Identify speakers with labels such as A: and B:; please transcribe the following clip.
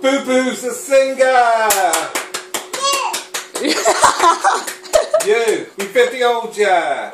A: Boo Boo's a singer! Yeah. you, we 50 old yeah.